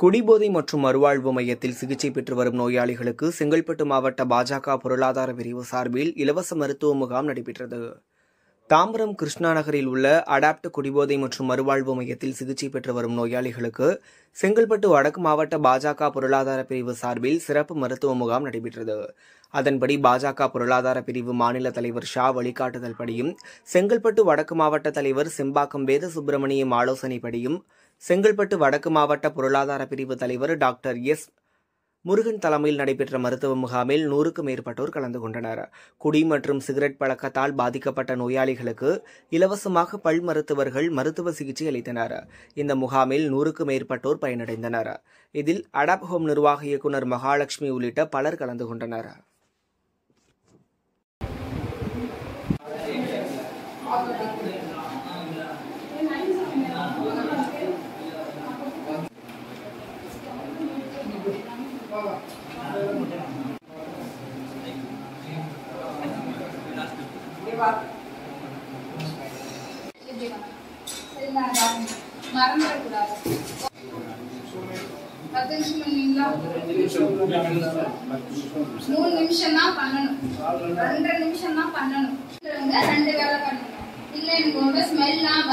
குடிபோதை மற்றும் மறுவாழ்வு மையத்தில் சிகிச்சை பெற்று வரும் நோயாளிகளுக்கு செங்கல்பட்டு மாவட்ட பாஜக பொருளாதார பிரிவு சார்பில் இலவச மருத்துவ முகாம் நடைபெற்றது. தாம்பரம் கிருஷ்ணா நகரில் உள்ள அடாப்ட் குடிபோதை மற்றும் மறுவாழ்வு மையத்தில் சிகிச்சை பெற்று வரும் நோயாளிகளுக்கு செங்கல்பட்டு வடக்கு மாவட்ட பாஜக பொருளாதார பிரிவு சார்பில் சிறப்பு மருத்துவ முகாம் நடைபெற்றது. அதன்படி பாஜக பொருளாதார பிரிவு மாநில தலைவர் ஷா வழிகாட்டுதல் படியும் செங்கல்பட்டு வடக்கு மாவட்ட தலைவர் செம்பாக்கம் வேத சுப்பிரமணியம் ஆலோசனைப்படியும் செங்கல்பட்டு வடக்கு மாவட்ட பொருளாதார பிரிவு தலைவர் டாக்டர் எஸ். முருகன் தலைமையில் நடைபெற்ற மருத்துவ முகாமில் நூறுக்கும் மேற்பட்டோர் கலந்து கொண்டனர். குடி மற்றும் சிகரெட் பழக்கத்தால் பாதிக்கப்பட்ட நோயாளிகளுக்கு இலவசமாக பல் மருத்துவர்கள் மருத்துவ சிகிச்சை அளித்தனர். இந்த முகாமில் நூறுக்கும் மேற்பட்டோர் பயனடைந்தனர். இதில் அடாப் ஹோம் நிர்வாக இயக்குநர் மகாலட்சுமி உள்ளிட்ட பலர் கலந்து கொண்டனர். மறந்துடக்கூடாது பத்து நிமிஷம் பண்ணுவீங்களா மூணு நிமிஷம் தான் பண்ணணும். ரெண்டரை நிமிஷம் தான் பண்ணணும். ரெண்டு வேலை பண்ணணும். இல்ல எனக்கு ரொம்ப ஸ்மெல்லாம்